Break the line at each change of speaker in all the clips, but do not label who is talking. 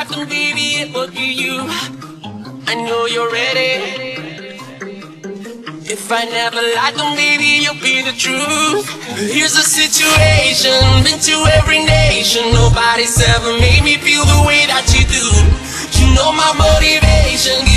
I can deviate, you? I know you're ready. If I never lie then baby, you'll be the truth. Here's the situation, been to every nation. Nobody's ever made me feel the way that you do. You know my motivation.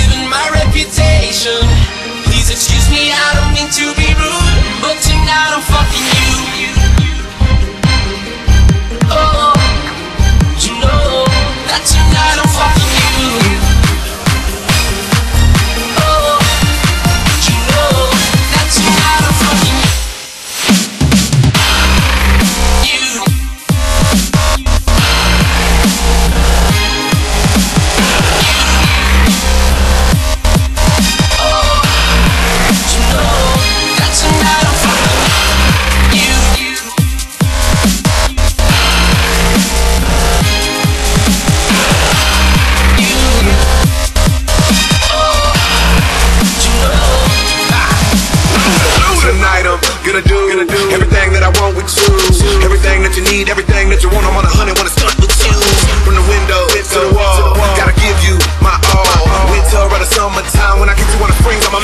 need everything that you want. I'm on a hundred when it's stuck with you. From the window to the wall, gotta give you my all. Winter or the summertime, when I get you on the springs, I'm a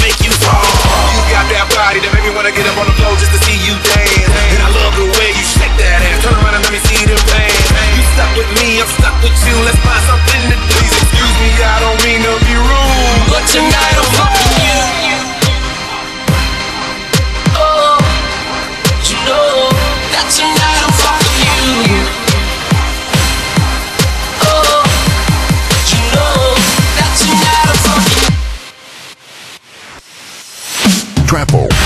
Trapo.